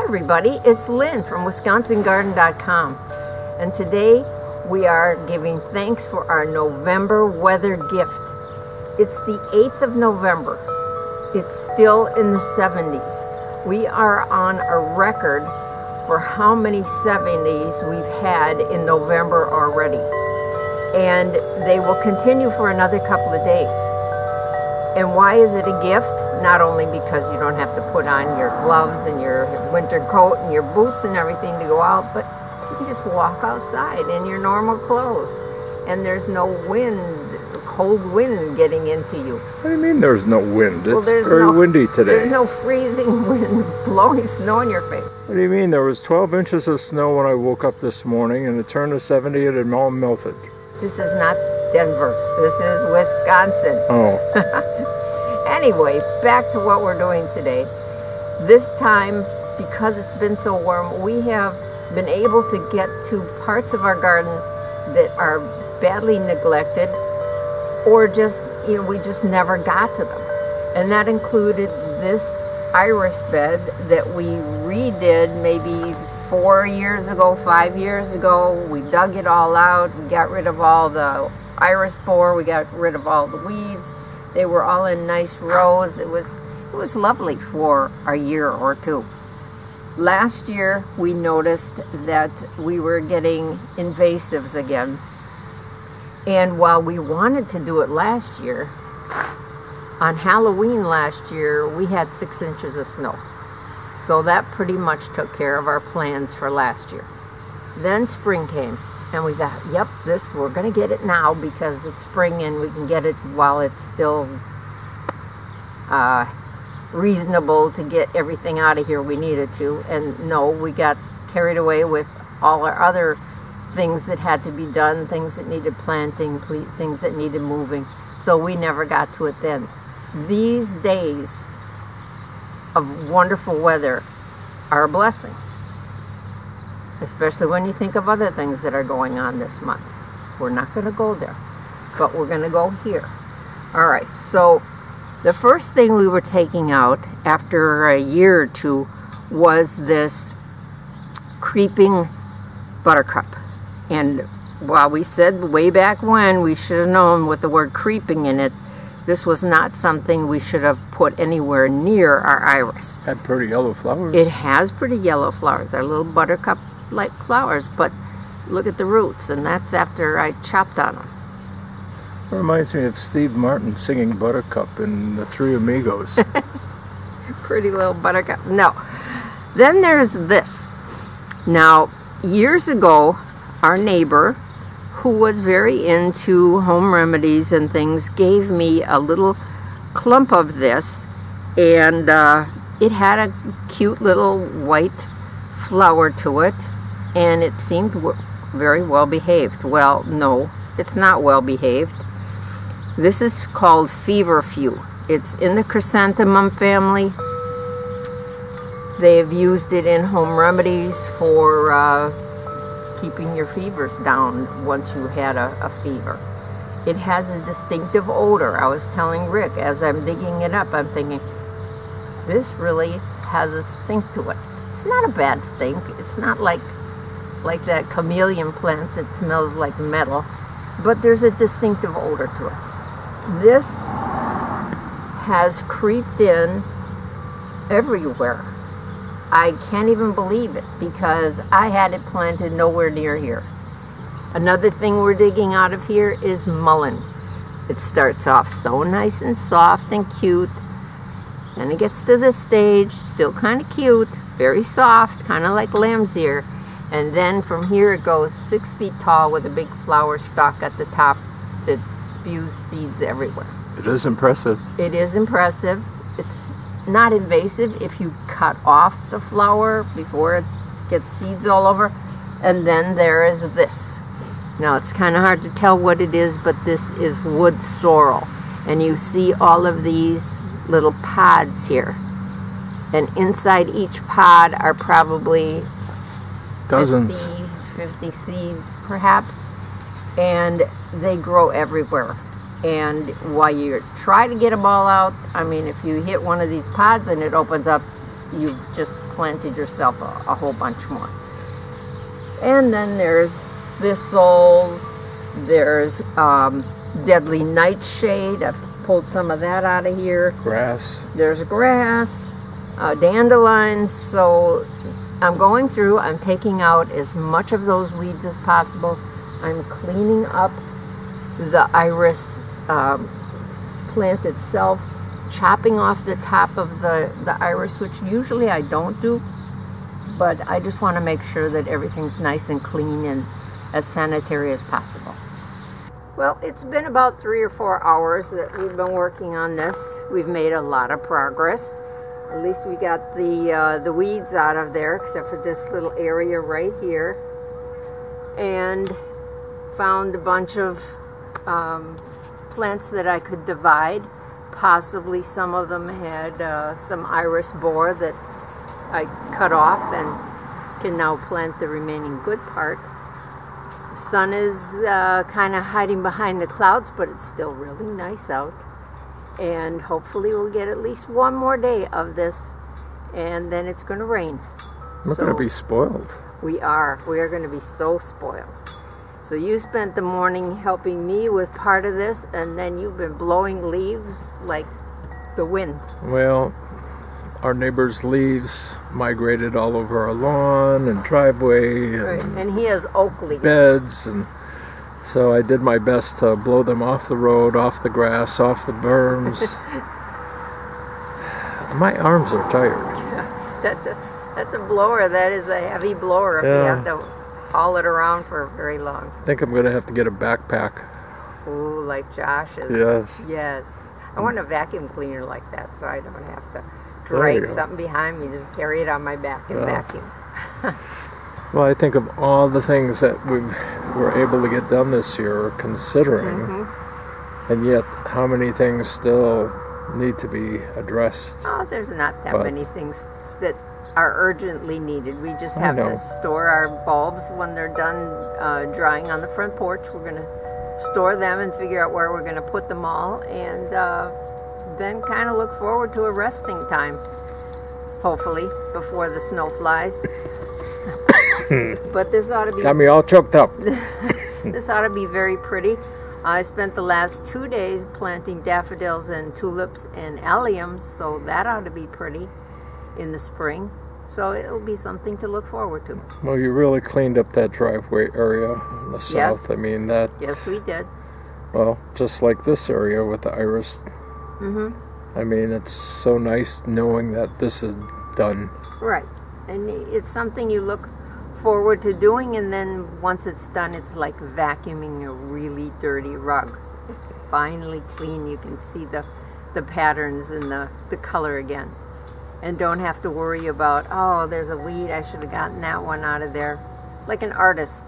everybody. It's Lynn from WisconsinGarden.com. And today we are giving thanks for our November weather gift. It's the 8th of November. It's still in the 70s. We are on a record for how many 70s we've had in November already. And they will continue for another couple of days. And why is it a gift? Not only because you don't have to put on your gloves and your winter coat and your boots and everything to go out, but you can just walk outside in your normal clothes. And there's no wind, cold wind getting into you. What do you mean there's no wind? Well, It's very no- windy today. There's no freezing wind blowing snow in your face. What do you mean? There was 12 inches of snow when I woke up this morning and it turned to 70 and it all melted. This is not Denver. This is Wisconsin. Oh, Anyway, back to what we're doing today. This time, because it's been so warm, we have been able to get to parts of our garden that are badly neglected or just, you know, we just never got to them. And that included this iris bed that we redid maybe four years ago, five years ago. We dug it all out, we got rid of all the iris borer, we got rid of all the weeds. They were all in nice rows. It was it was lovely for a year or two. Last year we noticed that we were getting invasives again. And while we wanted to do it last year, on Halloween last year we had six inches of snow. So that pretty much took care of our plans for last year. Then spring came and we thought, yep, this we're gonna get it now because it's spring and we can get it while it's still uh, reasonable to get everything out of here we needed to. And no, we got carried away with all our other things that had to be done, things that needed planting, things that needed moving. So we never got to it then. These days of wonderful weather are a blessing especially when you think of other things that are going on this month. We're not going to go there, but we're going to go here. All right, so the first thing we were taking out after a year or two was this creeping buttercup. And while we said way back when we should have known with the word creeping in it, this was not something we should have put anywhere near our iris. It had pretty yellow flowers. It has pretty yellow flowers. They're little buttercup like flowers, but look at the roots, and that's after I chopped on them. It reminds me of Steve Martin singing Buttercup in The Three Amigos. Pretty little buttercup. No. Then there's this. Now, years ago, our neighbor, who was very into home remedies and things, gave me a little clump of this, and uh, it had a cute little white flower to it, and it seemed very well behaved. Well, no, it's not well behaved. This is called feverfew. It's in the chrysanthemum family. They've used it in home remedies for uh, keeping your fevers down once you had a, a fever. It has a distinctive odor. I was telling Rick as I'm digging it up, I'm thinking, this really has a stink to it. It's not a bad stink. It's not like like that chameleon plant that smells like metal, but there's a distinctive odor to it. This has creeped in everywhere. I can't even believe it because I had it planted nowhere near here. Another thing we're digging out of here is mullein. It starts off so nice and soft and cute. Then it gets to this stage, still kind of cute, very soft, kind of like lamb's ear. And then from here it goes six feet tall with a big flower stalk at the top that spews seeds everywhere. it is impressive. It is impressive. It's not invasive if you cut off the flower before it gets seeds all over. And then there is this. Now it's kind of hard to tell what it is, but this is wood sorrel. And you see all of these little pods here. And inside each pod are probably Dozens. 50, 50 seeds perhaps and they grow everywhere and while you try to get them all out i mean if you hit one of these pods and it opens up you've just planted yourself a, a whole bunch more. And then there's thistles, there's um, deadly nightshade. I've pulled some of that out of here. Grass. There's grass, uh, dandelions. So I'm going through, I'm taking out as much of those weeds as possible. I'm cleaning up the iris um, plant itself, chopping off the top of the, the iris, which usually I don't do, but I just want to make sure that everything's nice and clean and as sanitary as possible. Well, it's been about three or four hours that we've been working on this. We've made a lot of progress. At least we got the uh, the weeds out of there, except for this little area right here, and found a bunch of um, plants that I could divide. Possibly some of them had uh, some iris borer that I cut off and can now plant the remaining good part. The sun is uh, kind of hiding behind the clouds, but it's still really nice out. And hopefully we'll get at least one more day of this, and then it's going to rain. We're So- going to be spoiled. We are. We are going to be so spoiled. So you spent the morning helping me with part of this, and then you've been blowing leaves like the wind. Well, our neighbor's leaves migrated all over our lawn and driveway and Right. And he has oak leaves. beds and so I did my best to blow them off the road, off the grass, off the berms. my arms are tired. That's a that's a blower. That is a heavy blower if Yeah. you have to haul it around for very long. I think I'm going to have to get a backpack. Ooh, like Josh's. Yes. Yes. I want a vacuum cleaner like that, so I don't have to drag something behind me. Just carry it on my back and Yeah. vacuum. Well, I think of all the things that we were able to get done this year, considering, Mm-hmm. and yet how many things still need to be addressed. Oh, there's not that But- many things that are urgently needed. We just have to store our bulbs when they're done uh, drying on the front porch. We're going to store them and figure out where we're going to put them all, and uh, then kind of look forward to a resting time, hopefully, before the snow flies. But this ought to be Got me all choked up. this ought to be very pretty. I spent the last two days planting daffodils and tulips and alliums, so that ought to be pretty in the spring. So it'll be something to look forward to. Well, you really cleaned up that driveway area in the Yes. south. I mean, that. Yes, we did. Well, just like this area with the iris. Mm-hmm. I mean, it's so nice knowing that this is done. Right. And it's something you look forward to doing, and then once it's done, it's like vacuuming a really dirty rug. It's finally clean. You can see the, the patterns and the, the color again. And don't have to worry about, oh, there's a weed, I should have gotten that one out of there. Like an artist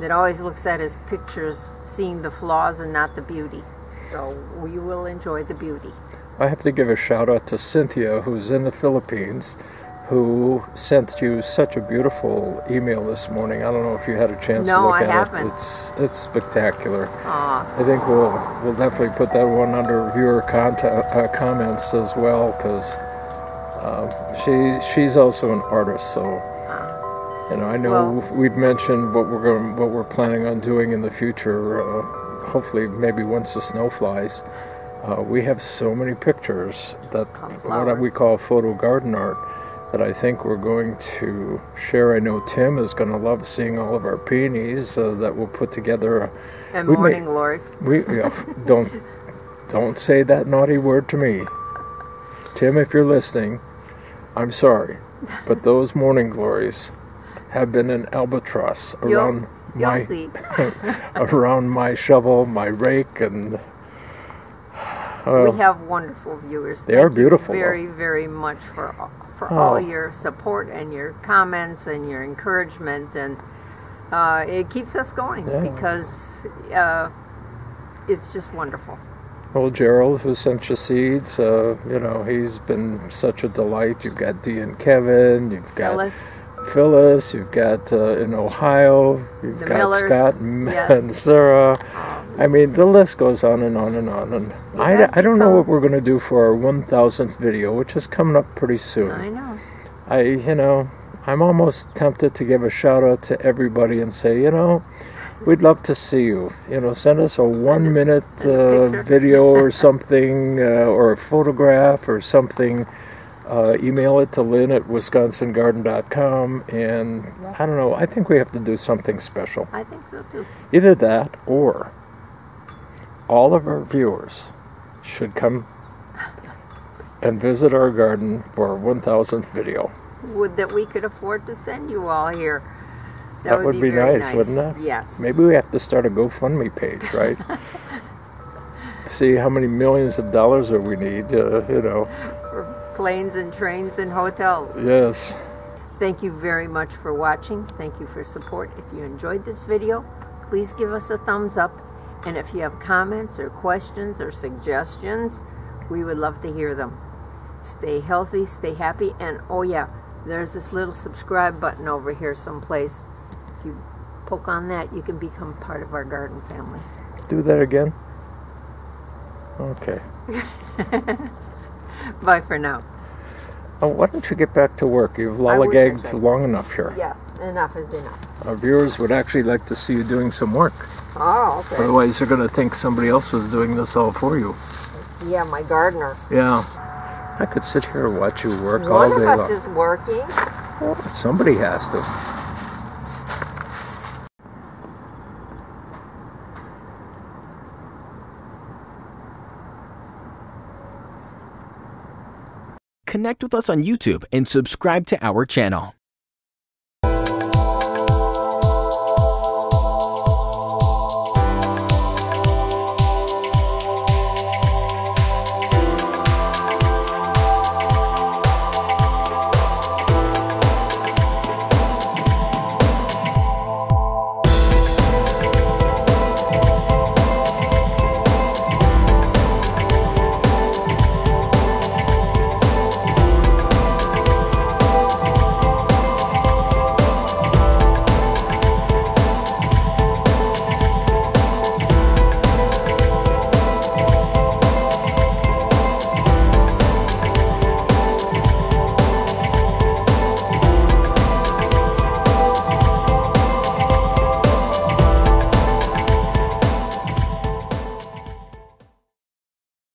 that always looks at his pictures, seeing the flaws and not the beauty. So we will enjoy the beauty. I have to give a shout out to Cynthia, who's in the Philippines, who sent you such a beautiful email this morning. I don't know if you had a chance to No, look I at haven't. it. It's it's spectacular. Aw, I think we'll we'll definitely put that one under viewer contact, uh, comments as well because um, she she's also an artist. So you know, I know Well- we've mentioned what we're going what we're planning on doing in the future. Uh, hopefully, maybe once the snow flies. Uh, we have so many pictures that what we call photo garden art that I think we're going to share. I know Tim is going to love seeing all of our peonies uh, that we'll put together. and We may- morning glories. We yeah, don't don't say that naughty word to me, Tim. If you're listening, I'm sorry, but those morning glories have been an albatross You'll- around You'll my see. around my shovel, my rake, and uh, we have wonderful viewers. They Thank are beautiful, though. very, very much for for Oh. all your support and your comments and your encouragement, and uh, it keeps us going Yeah. because uh, it's just wonderful. Well, Gerald who sent you seeds. Uh, you know he's been such a delight. You've got Dee and Kevin. You've got Phyllis, Phyllis, you've got uh, in Ohio, you've The got Millers, Scott yes. and Sarah. I mean, the list goes on and on and on. And I, I don't know what we're going to do for our 1000th video, which is coming up pretty soon. I know. I, you know, I'm almost tempted to give a shout out to everybody and say, you know, we'd love to see you. You know, send us a one minute uh, video or something, uh, or a photograph or something. Uh, email it to lynn at wisconsingarden.com. And I don't know, I think we have to do something special. I think so too. Either that or all of our viewers should come and visit our garden for our 1000th video. Would that we could afford to send you all here. That would be very nice, wouldn't it? Yes. Maybe we have to start a GoFundMe page, right? See how many millions of dollars that we need, uh, you know. For planes and trains and hotels. Yes. Thank you very much for watching. Thank you for support. If you enjoyed this video, please give us a thumbs up. And if you have comments or questions or suggestions, we would love to hear them. Stay healthy, stay happy, and oh yeah, there's this little subscribe button over here someplace. If you poke on that, you can become part of our garden family. Do that again? Okay. Bye for now. Oh, why don't you get back to work? You've I wish I lollygagged long enough here. Yes, enough is enough. Our viewers would actually like to see you doing some work. Oh, okay. Otherwise, they're going to think somebody else was doing this all for you. Yeah, my gardener. Yeah. I could sit here and watch you work all day One day of us long. is working. Well, somebody has to. Connect with us on YouTube and subscribe to our channel.